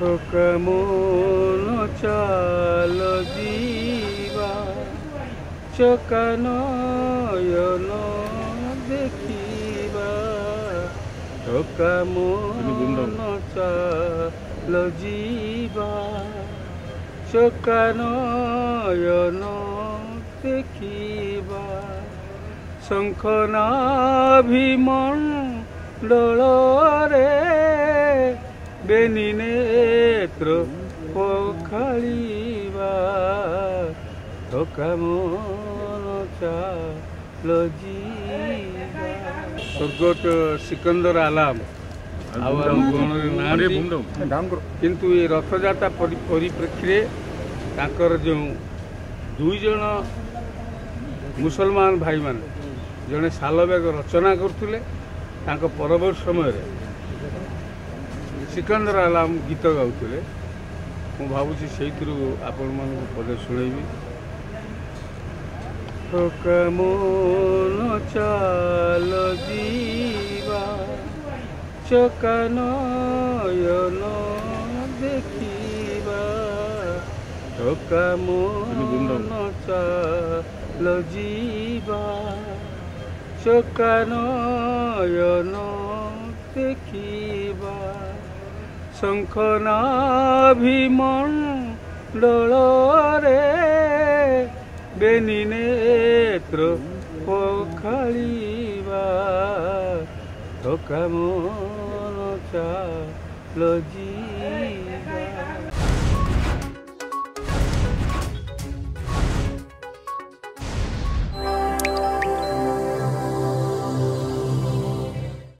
কেমন চাল জীবা চকান দেখিবা। কেমন চাল জীবা চকান দেখিবা। শঙ্খনা ভীমণ ডলরে ବେନି ନେତ୍ର ପଖାଳିବା ଥକାମନ ଚାଲ ଯିବା ସ୍ୱର୍ଗତ ସିକନ୍ଦର ଆଲାମ ଆଉ ଆମ ଗଣରେ ନାହାନ୍ତି କିନ୍ତୁ ଏ ରଥଯାତ୍ରା ପରି- ପରିପ୍ରେକ୍ଷୀରେ ତାଙ୍କର ଯେଉଁ ଦୁଇ ଜଣ ମୁସଲମାନ ଭାଇମାନେ ଜଣେ ସାଲବେଗ ରଚନା କରୁଥିଲେ ତାଙ୍କ ପରବର୍ତ୍ତୀ ସମୟରେ ସିକନ୍ଦର ଆଲାମ ଗୀତ ଗାଉଥିଲେ ମୁଁ ଭାବୁଛି ସେଇଥିରୁ ଆପଣମାନଙ୍କୁ ପଦେ ଶୁଣେଇବି ମନ ଚାଲ ଯିବା ଚକାନୟନ ଦେଖିବା ଚକା ମନ ଚାଲ ଯିବା চকানয়ন দেখিবা শঙ্খনাভিমণ্ডଳରେ বেনি নেত্র পখাଳିବା ଥକା ମନ ଚାଲ ଯିବା